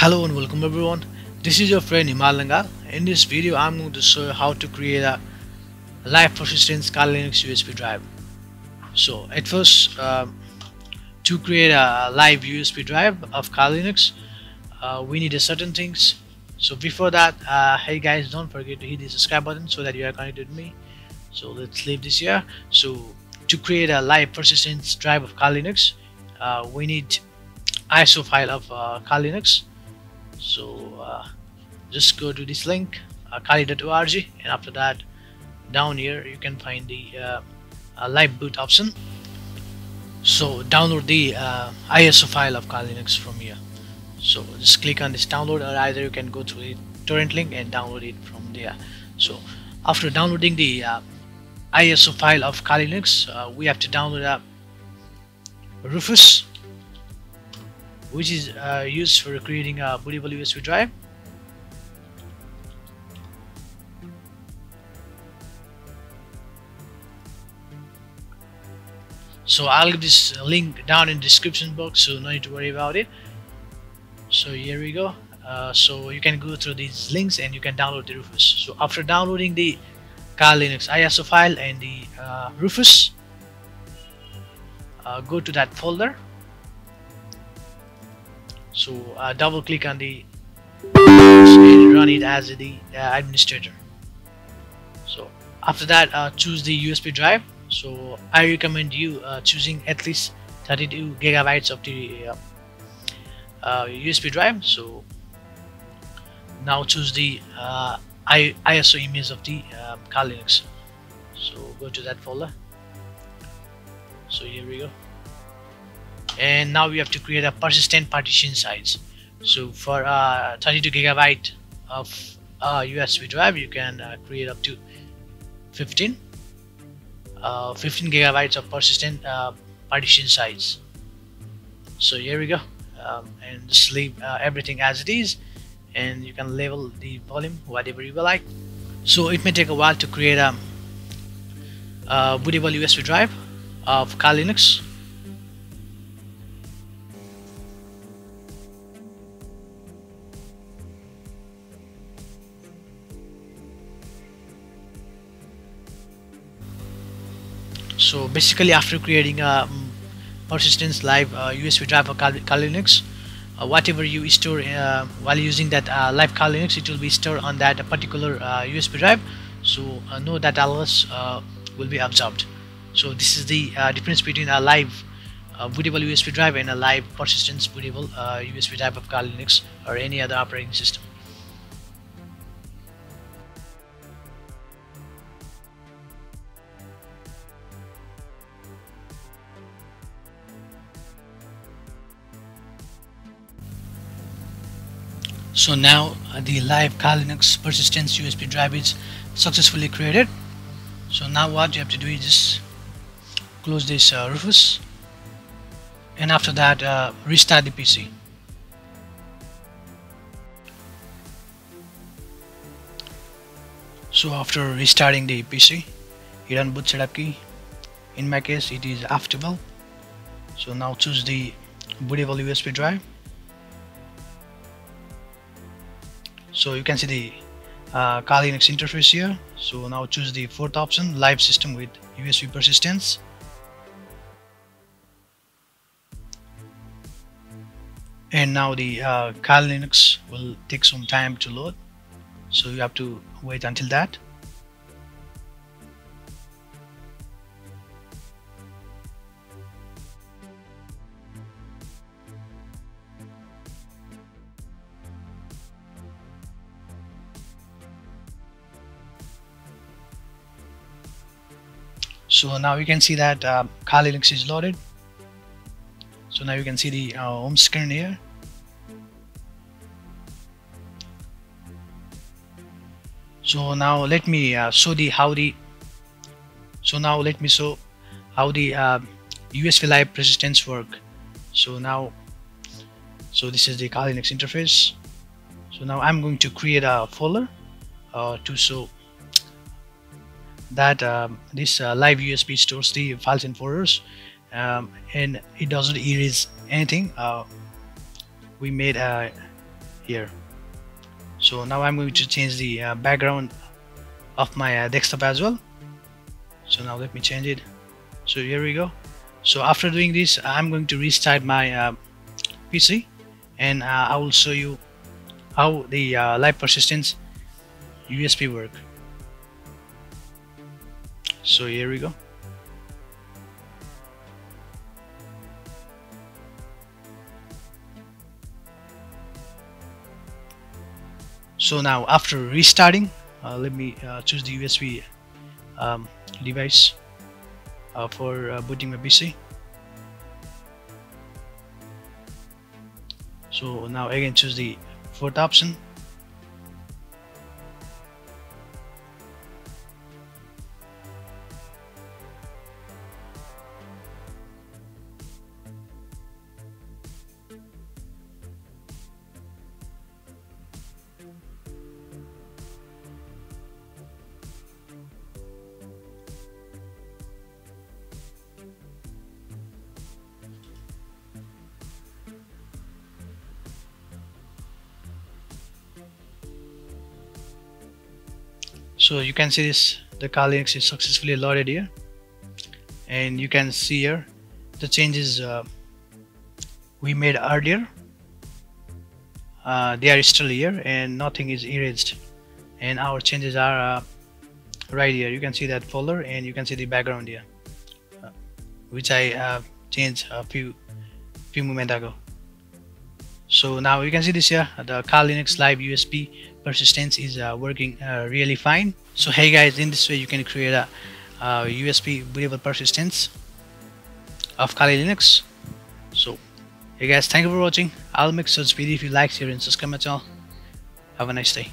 Hello and welcome everyone. This is your friend Himal Dangal. In this video, I'm going to show you how to create a live persistence Kali Linux USB drive. So at first, um, to create a live USB drive of Kali Linux, uh, we need a certain things. So before that, uh, hey guys, don't forget to hit the subscribe button so that you are connected with me. So let's leave this here. So to create a live persistence drive of Kali Linux, uh, we need ISO file of uh, Kali Linux so uh, just go to this link uh, kali.org and after that down here you can find the uh, uh, live boot option. So download the uh, ISO file of Kali Linux from here. So just click on this download or either you can go to the torrent link and download it from there. So after downloading the uh, ISO file of Kali Linux uh, we have to download a Rufus which is uh, used for creating a bootable USB drive. So I'll give this link down in the description box so no need to worry about it. So here we go. Uh, so you can go through these links and you can download the Rufus. So after downloading the Kali Linux ISO file and the uh, Rufus, uh, go to that folder so uh, double click on the and run it as the uh, administrator. So after that uh, choose the USB drive. So I recommend you uh, choosing at least 32 gigabytes of the USB drive. So now choose the ISO image of the uh, Kali Linux. So go to that folder. So here we go and now we have to create a persistent partition size. So for uh, 32 gigabyte of uh, USB drive you can uh, create up to 15 uh, 15 gigabytes of persistent uh, partition size. So here we go. Um, and just leave uh, everything as it is and you can label the volume whatever you like. So it may take a while to create a, a bootable USB drive of Kali Linux so basically after creating a um, persistence live uh, USB drive for Kali, Linux uh, whatever you store uh, while using that uh, live Kali Linux it will be stored on that particular USB uh, drive. So uh, no data loss will be absorbed. So this is the difference between a live bootable USB drive and a live persistence bootable USB drive of Kali Linux or any other operating system so now uh, the live Kali Linux persistence USB drive is successfully created. So now what you have to do is just close this uh, Rufus. And after that uh, restart the PC so after restarting the PC on boot setup key. In my case it is F12 so now choose the bootable USB drive so you can see the uh, Kali Linux interface here. So now choose the fourth option live system with USB persistence. And now the uh, Kali Linux will take some time to load. So you have to wait until that so now you can see that uh, Kali Linux is loaded. So now you can see the uh, home screen here. So now let me uh, show the how the so now let me show how the uh, USB live persistence work. So now so this is the Kali Linux interface. So now I'm going to create a folder uh, to show that um, this uh, live USB stores the files and folders um, and it doesn't erase anything uh, we made a here. So now I'm going to change the uh, background of my uh, desktop as well. So now let me change it. So here we go. So after doing this I'm going to restart my uh, PC and uh, I will show you how the uh, live persistence USB work so here we go. So now after restarting uh, let me uh, choose the USB um, device uh, for uh, booting my PC so now again choose the fourth option so you can see this the Kali Linux is successfully loaded here. And you can see here the changes uh, we made earlier. Uh, they are still here and nothing is erased. And our changes are uh, right here. You can see that folder and you can see the background here uh, which I uh, changed a few few moments ago so now you can see this here the Kali Linux live USB persistence is uh, working uh, really fine. So hey guys in this way you can create a uh, USB bootable persistence of Kali Linux. So hey guys thank you for watching. I'll make such video if you like share and subscribe my channel. Have a nice day